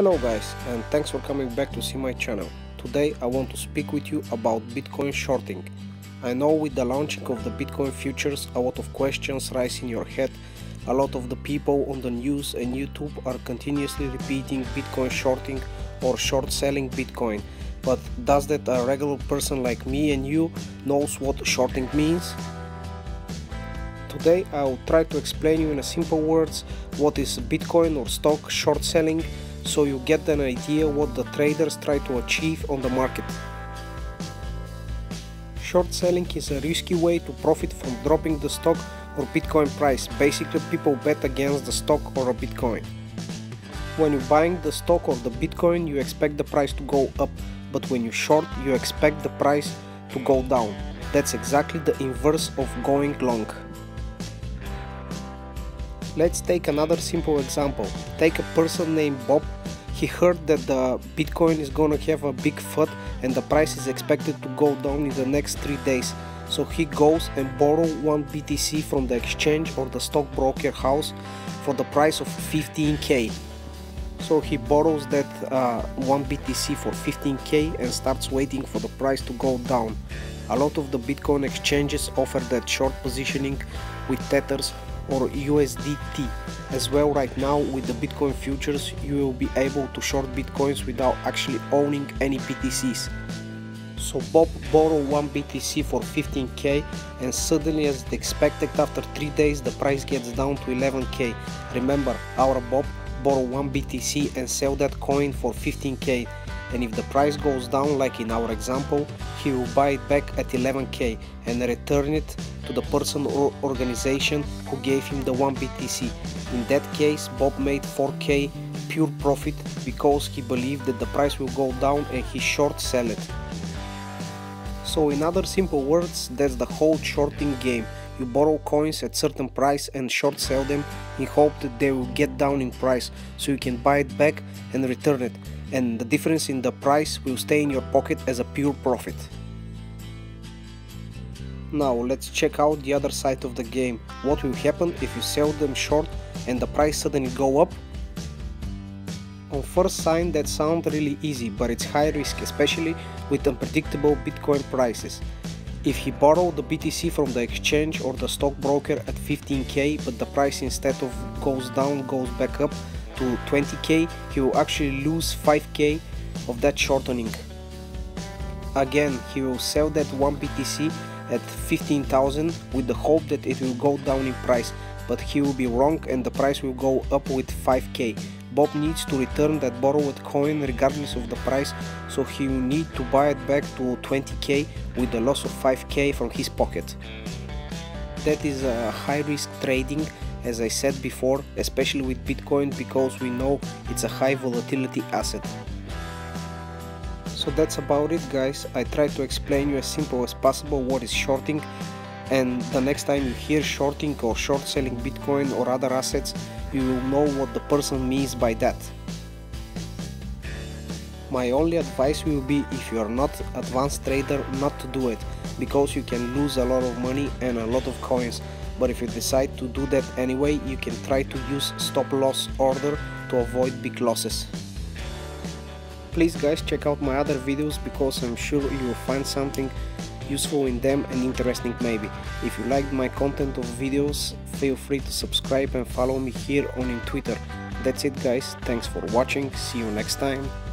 Hello guys and thanks for coming back to see my channel. Today I want to speak with you about Bitcoin shorting. I know with the launching of the Bitcoin futures a lot of questions rise in your head. A lot of the people on the news and YouTube are continuously repeating Bitcoin shorting or short selling Bitcoin. But does that a regular person like me and you knows what shorting means? Today I will try to explain you in simple words what is Bitcoin or stock short selling so you get an idea what the traders try to achieve on the market. Short selling is a risky way to profit from dropping the stock or Bitcoin price. Basically people bet against the stock or a Bitcoin. When you're buying the stock or the Bitcoin you expect the price to go up but when you short you expect the price to go down. That's exactly the inverse of going long. Let's take another simple example. Take a person named Bob. He heard that the Bitcoin is gonna have a big FUD and the price is expected to go down in the next 3 days. So he goes and borrow 1 BTC from the exchange or the stockbroker house for the price of 15k. So he borrows that uh, 1 BTC for 15k and starts waiting for the price to go down. A lot of the Bitcoin exchanges offer that short positioning with tethers or USDT. As well right now with the Bitcoin futures you will be able to short Bitcoins without actually owning any BTCs. So Bob borrowed 1 BTC for 15k and suddenly as expected after 3 days the price gets down to 11k. Remember our Bob borrowed 1 BTC and sell that coin for 15k and if the price goes down like in our example he will buy it back at 11k and return it to the person or organization who gave him the 1 BTC. In that case Bob made 4k pure profit because he believed that the price will go down and he short sell it. So in other simple words that's the whole shorting game. You borrow coins at certain price and short sell them in hope that they will get down in price so you can buy it back and return it and the difference in the price will stay in your pocket as a pure profit. Now let's check out the other side of the game. What will happen if you sell them short and the price suddenly go up? On first sign that sounds really easy but it's high risk especially with unpredictable Bitcoin prices. If he borrowed the BTC from the exchange or the stockbroker at 15k but the price instead of goes down goes back up to 20k he will actually lose 5k of that shortening. Again he will sell that 1 BTC at 15,000 with the hope that it will go down in price but he will be wrong and the price will go up with 5k. Bob needs to return that borrowed coin regardless of the price so he will need to buy it back to 20k with a loss of 5k from his pocket. That is a high risk trading as I said before, especially with Bitcoin because we know it's a high volatility asset. So that's about it guys, I tried to explain you as simple as possible what is shorting and the next time you hear shorting or short selling Bitcoin or other assets, you will know what the person means by that. My only advice will be if you are not advanced trader not to do it because you can lose a lot of money and a lot of coins but if you decide to do that anyway you can try to use stop loss order to avoid big losses. Please guys check out my other videos because I'm sure you will find something useful in them and interesting maybe. If you liked my content of videos feel free to subscribe and follow me here on in Twitter. That's it guys, thanks for watching, see you next time.